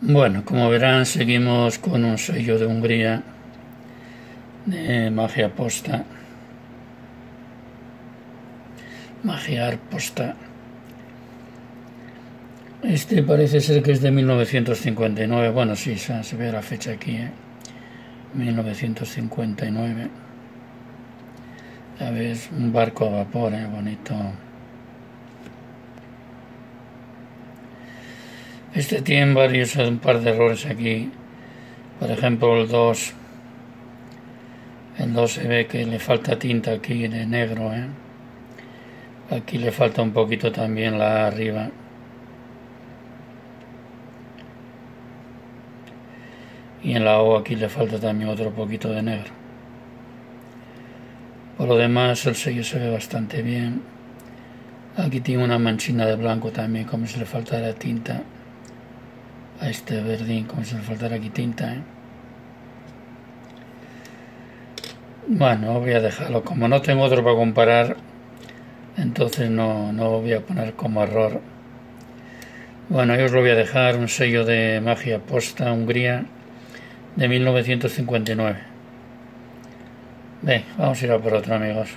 Bueno, como verán, seguimos con un sello de Hungría de magia posta. Magiar posta. Este parece ser que es de 1959. Bueno, sí, se ve la fecha aquí, ¿eh? 1959. Ya ves, un barco a vapor, ¿eh? bonito. Este tiene varios, un par de errores aquí. Por ejemplo, el 2. El 2 se ve que le falta tinta aquí de negro. ¿eh? Aquí le falta un poquito también la arriba. Y en la O aquí le falta también otro poquito de negro. Por lo demás el sello se ve bastante bien. Aquí tiene una manchina de blanco también como si le faltara tinta a este verdín como si le faltara aquí tinta ¿eh? bueno voy a dejarlo. Como no tengo otro para comparar entonces no, no voy a poner como error. Bueno yo os lo voy a dejar un sello de magia posta Hungría de 1959 Ven, vamos a ir a por otro amigos